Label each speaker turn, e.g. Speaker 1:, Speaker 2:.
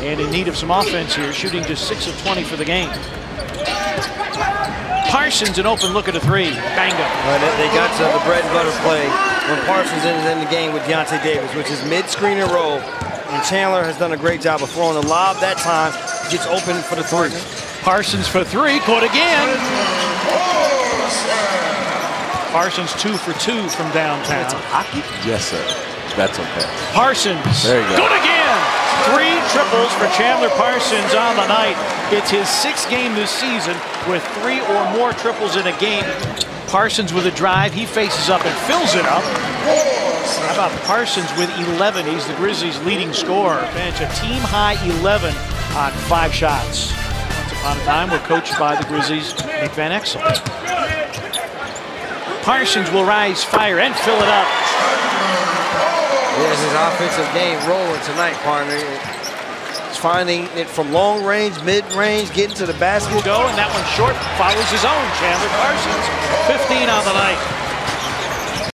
Speaker 1: and in need of some offense here, shooting just 6 of 20 for the game. Parsons an open look at a three. Bango.
Speaker 2: Well, they, they got to the bread and butter play when Parsons is in the game with Deyonta Davis, which is mid-screen and roll. And Chandler has done a great job of throwing the lob that time. Gets open for the three.
Speaker 1: Parsons for three. Caught again. Parsons two for two from downtown.
Speaker 3: Hockey? Yes, sir. That's okay.
Speaker 1: Parsons.
Speaker 3: There you go.
Speaker 1: Good again. Three triples for Chandler Parsons on the night. It's his sixth game this season with three or more triples in a game. Parsons with a drive. He faces up and fills it up. How about Parsons with 11? He's the Grizzlies' leading scorer. Bench a team high 11 on five shots. Once upon a time, we're coached by the Grizzlies' Nick Van Exel. Parsons will rise fire and fill it up.
Speaker 2: Yes, his offensive game rolling tonight, partner. He's finding it from long range, mid range, getting to the basket.
Speaker 1: Go, and that one short follows his own. Chandler Parsons, 15 on the night.